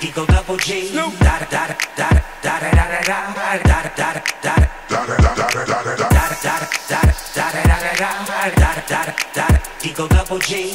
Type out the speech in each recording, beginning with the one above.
Eagle double G. Eagle double G.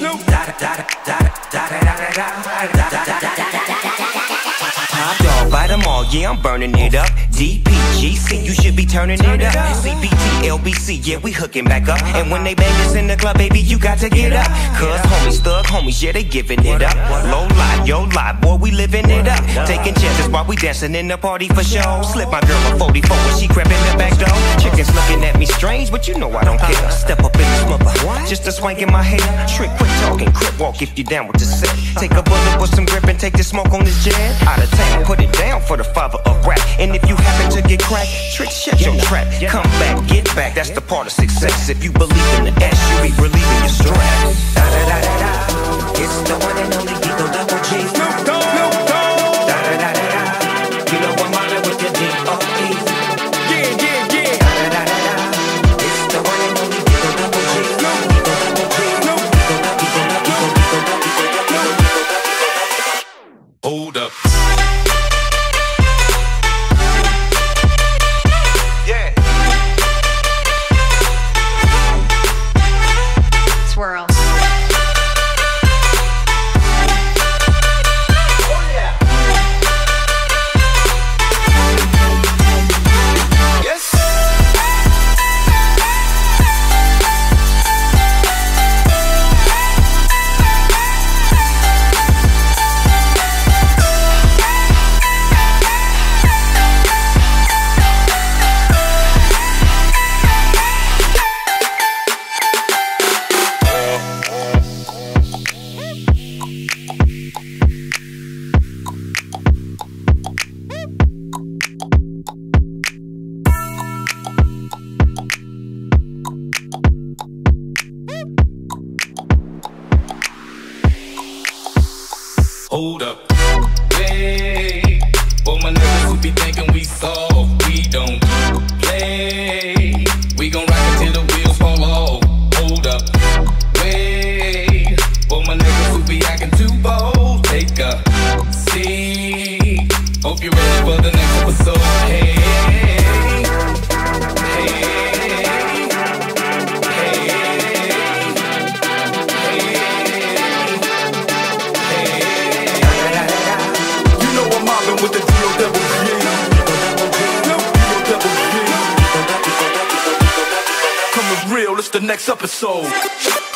Top dog, bite them all, yeah, I'm burning it up. DPGC, you should be turning Turn it, up. it up. CBT, LBC, yeah, we hooking back up. And when they bang us in the club, baby, you got to get up. Cause homies, thugs, homies, yeah, they giving it up. Low life, yo life, boy, we living it up. Taking chances while we dancing in the party for show. Slip my girl a 44 when she crept in the back door. Chickens looking at me strange, but you know I don't care. Step up in this mother, just a swank in my hair. Trick, quit talking, crip walk if you down with the set. Take a bullet with some grip and take the smoke on this jet. Out of town, put it down for the father of rap. And if you happen to get cracked, trick, shut your trap. Come back, get back, that's the part of success. If you believe in the S, you be relieving your stress. Da da da Hold up. Hey, for my niggas who be thinking we soft, we don't the next episode.